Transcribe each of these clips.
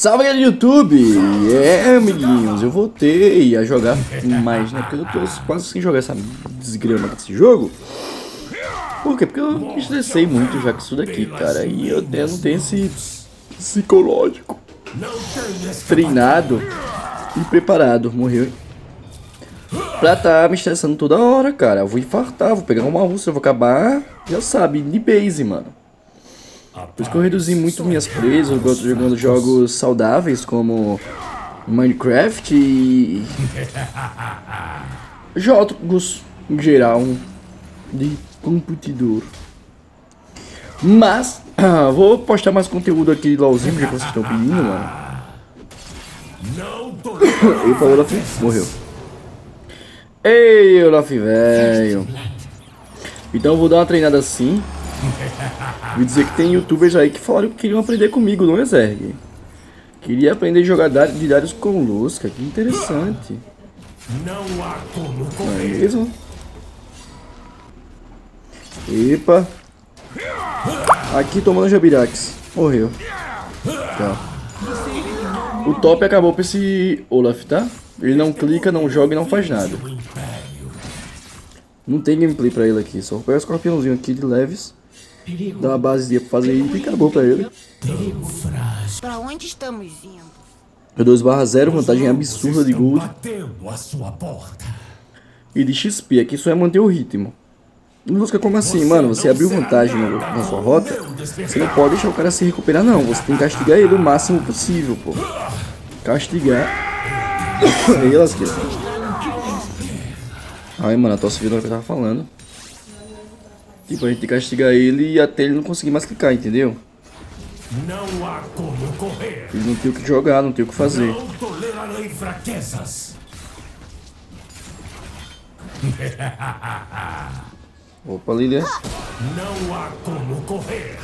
Salve galera do YouTube! É, amiguinhos, eu voltei a jogar mais, né? Porque eu tô quase sem jogar essa desgrama desse jogo. Por quê? Porque eu me estressei muito já com isso daqui, cara. E eu não tenho esse psicológico treinado e preparado. Morreu. Pra tá me estressando toda hora, cara. Eu vou infartar, vou pegar uma eu vou acabar, já sabe, de base, mano. Por isso que eu reduzi muito minhas presas, eu gosto jogando jogos saudáveis como Minecraft e jogos em geral de computador. Mas, vou postar mais conteúdo aqui de LOLzinho, já que vocês estão pedindo, mano. Ele falou Olaf, morreu. Ei, Olaf, velho. Então eu vou dar uma treinada assim. Vi dizer que tem youtubers aí que falaram que queriam aprender comigo, não é, Zerg? Queria aprender a jogar de Darius com Lusca, que interessante. Não há como é mesmo? Epa. Aqui tomando Jabirax. Morreu. Tá. O top acabou pra esse Olaf, tá? Ele não clica, não joga e não faz nada. Não tem gameplay pra ele aqui. Só pega o escorpiãozinho aqui de leves. Dá uma basezinha pra fazer isso e acabou pra ele. Pra onde estamos indo? 2 barra 0, vantagem absurda de gold. E de XP, aqui só é manter o ritmo. Busca como assim, mano? Você abriu vantagem na sua rota, você não pode deixar o cara se recuperar, não. Você tem que castigar ele o máximo possível, pô. Castigar. Aí, lasqueira. Ai, mano, a tosse virou o que eu tava falando. Tipo, a gente tem que castigar ele até ele não conseguir mais clicar, entendeu? Não há como correr. Ele não tem o que jogar, não tem o que fazer. Não tolerarei fraquezas. Opa, Lilian. Não há como correr.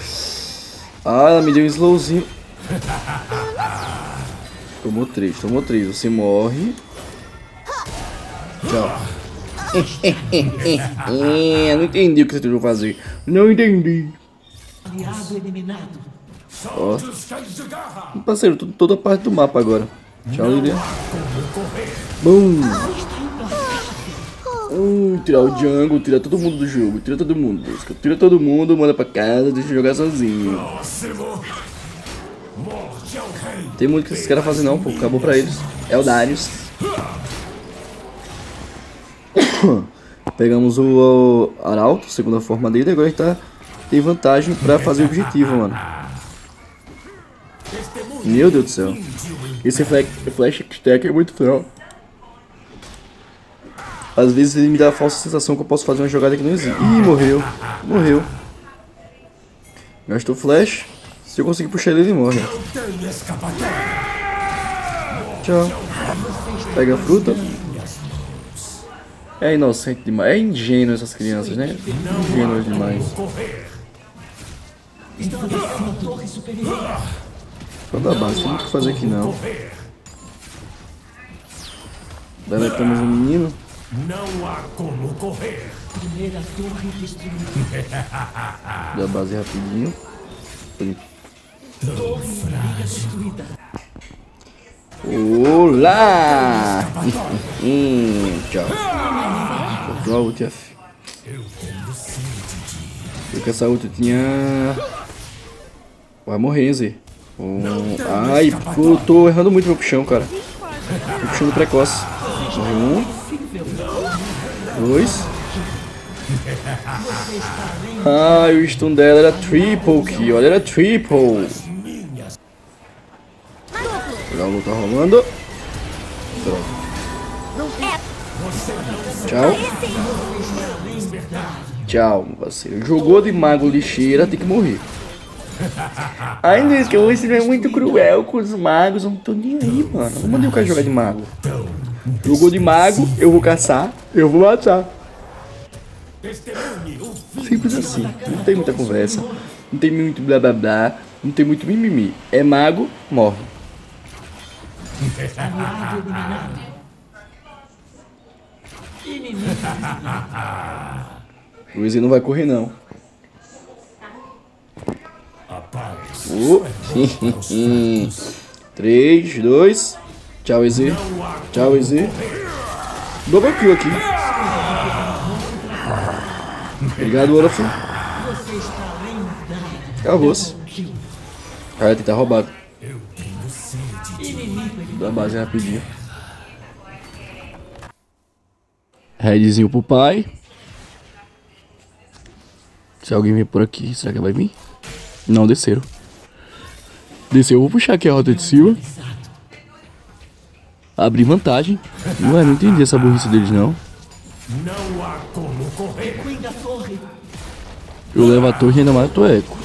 Ah, ela me deu um slowzinho. Tomou três, tomou três. Você morre. Tchau. É, não entendi o que você tentou fazer. Não entendi. Ó. Parceiro, toda a parte do mapa agora. Tchau, Lilian. Bum. Uh, tirar o jungle, tirar todo mundo do jogo, tira todo mundo, busca. Tira todo mundo, manda pra casa, deixa eu jogar sozinho. Tem muito que esses caras fazem não, pô, acabou pra eles. É o Darius. Pegamos o, o Arauto, segunda forma dele, agora ele tá, tem vantagem pra fazer o objetivo, mano. Meu Deus do céu. Esse flash, flash stack é muito fraco. Às vezes ele me dá a falsa sensação que eu posso fazer uma jogada que não existe. Ih, morreu. Morreu. Gastou flash. Se eu conseguir puxar ele, ele morre. Tchau. Pega a fruta. É inocente demais. É ingênuo essas crianças, né? Ingênuo demais. Só da base, tem muito o que fazer aqui não. Deletamos o um menino. Não há como correr. Primeira torre destruída. da base rapidinho. Torre destruída. Olá! hum, tchau. A ult, F. Eu que essa ult tinha... Vai morrer, Zé. Um... Ai, eu tô errando muito meu puxão, cara. Tô puxando precoce. Morreu um. Dois. Ah, o stun dela era triple kill. Olha, era triple. Legal, luta rolando. Tchau. Tchau, parceiro. Jogou de mago lixeira, tem que morrer. Ai, Luiz, que você é muito cruel com os magos. Eu não tô nem aí, mano. Não mandei o cara jogar de mago. Jogou de mago, eu vou caçar, eu vou matar. Simples assim, não tem muita conversa, não tem muito blá blá blá, não tem muito mimimi. É mago, morre. Luiz não vai correr não. Oh. 3, 2. Tchau, EZ. Tchau, EZ. Double kill aqui. Obrigado, Olaf. Acabou-se. Cara, tem que tá roubado. Da base rapidinho. Redzinho pro pai. Se alguém vir por aqui, será que vai vir? Não, desceram. Desceu, eu vou puxar aqui a rota de cima. Abrir vantagem. Ué, não entendi essa burrice deles não. Não há como correr. Cuida torre. Eu levo a torre e ainda mato o eco.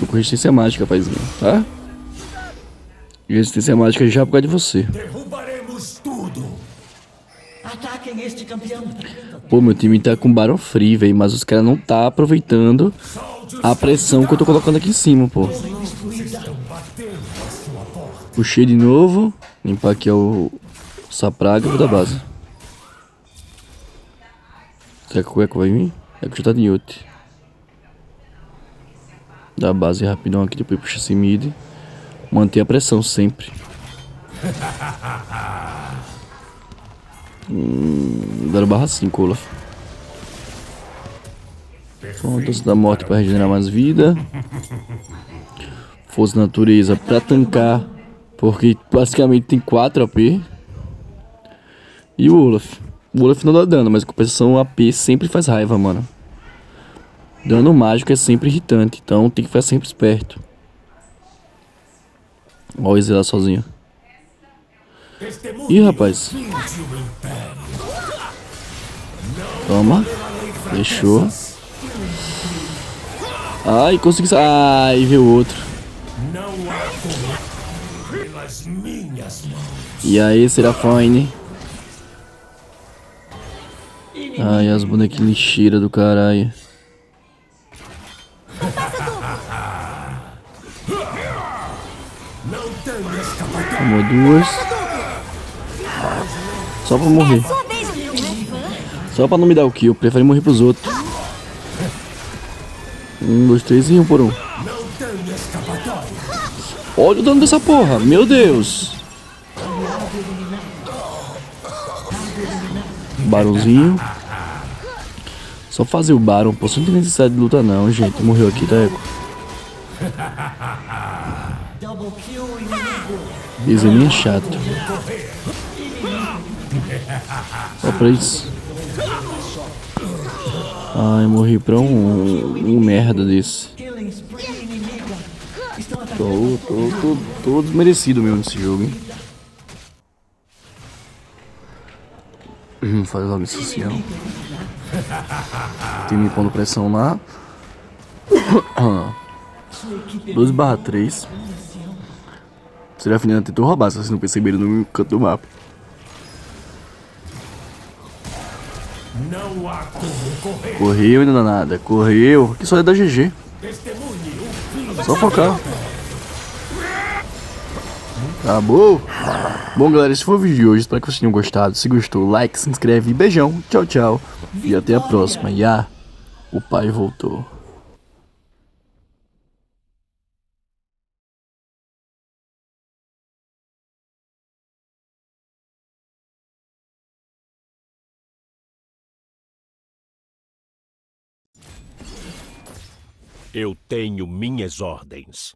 Tô com resistência mágica, paizinho, tá? Resistência mágica já por causa de você. Derrubaremos Pô, meu time tá com Baron Free, velho, mas os caras não tá aproveitando a pressão que eu tô colocando aqui em cima, pô. Puxei de novo. Limpar aqui o Sapraga vou da base. Será que o Eco vai vir? Eco já tá de ult. Da base rapidão aqui, depois puxa esse mid. Manter a pressão sempre. Hum, dar barra 5, Olaf. Pontos da morte para regenerar mais vida. Força natureza para tancar. Porque basicamente tem 4 AP. E o Olaf. O Olaf não dá dano, mas compensação AP sempre faz raiva, mano. Dano mágico é sempre irritante, então tem que ficar sempre esperto. Olha o lá sozinho. Ih, rapaz. Toma. Fechou. Ai, consegui. Ai, veio outro. E aí, Serafine? Ai, as bonequinhas lixeira do caralho. Tomou duas. Só pra morrer. Só pra não me dar o kill. Prefere morrer pros outros. Um, dois, três e um por um. Olha o dano dessa porra. Meu Deus. Barãozinho. Só fazer o Baron, pô. Não tem necessidade de luta não, gente. Morreu aqui, tá, Eco? Esse é chato. Só pra isso. Ai, morri pra um, um merda desse. Tô, tô, tô, tô desmerecido mesmo nesse jogo, hein? Hum, faz logo isso social. Tem me pondo pressão lá. 12 barra 3. Seria a tentou roubar, se vocês não perceberam no canto do mapa. Correu ainda não nada. Correu. Que só é da GG. Só focar. Acabou. Bom, galera, esse foi o vídeo de hoje. Espero que vocês tenham gostado. Se gostou, like, se inscreve. Beijão. Tchau, tchau. E até a próxima. E o pai voltou. Eu tenho minhas ordens.